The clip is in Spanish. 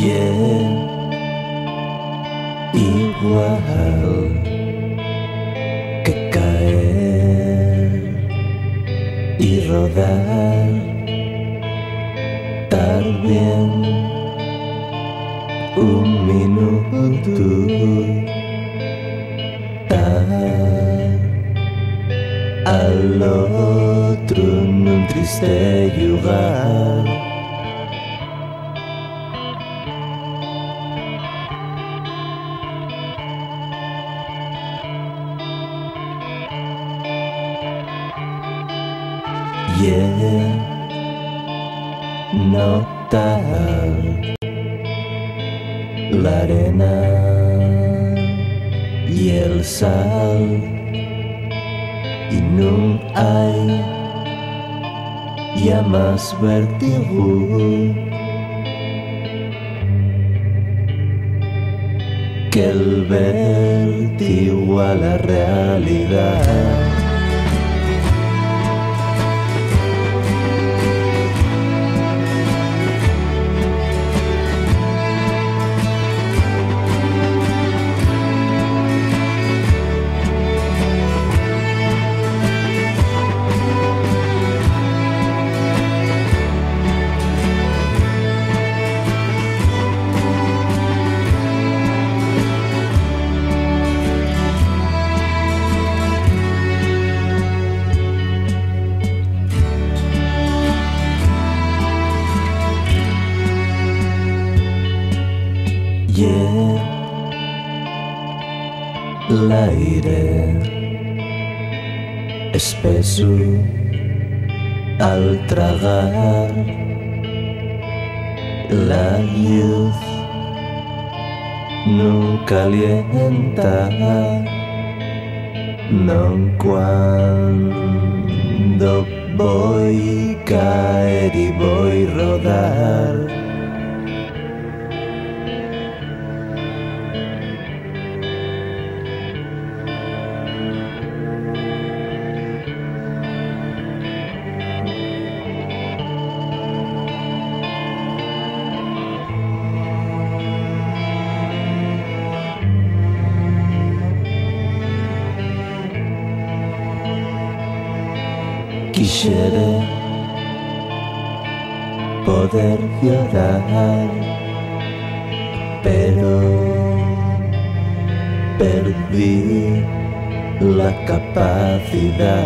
ayer igual que caer y rodar tal bien un minuto tal al otro en un triste lugar. Yeah, notar la arena y el sal y no hay ya más vértigo que el vértigo a la realidad. L'aire espeso al tragar. La luz no calienta non cuando voy caer y voy rodar Quisiera poder llorar, pero perdí la capacidad.